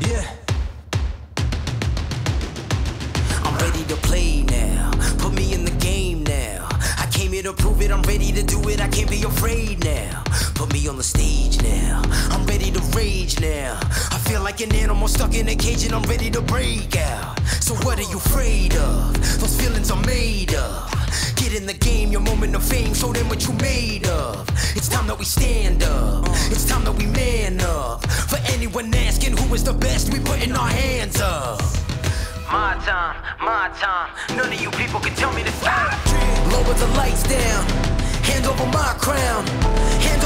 Yeah. I'm ready to play now. Put me in the game now. I came here to prove it. I'm ready to do it. I can't be afraid now. Put me on the stage now. I'm ready to rage now. I feel like an animal stuck in a cage and I'm ready to break out. So what are you afraid of? Those feelings are made of. Get in the game, your moment of fame, show them what you made of. It's time that we stand up. It's time Anyone asking who is the best, we putting our hands up. My time, my time. None of you people can tell me to stop. Lower the lights down. Hand over my crown. Hand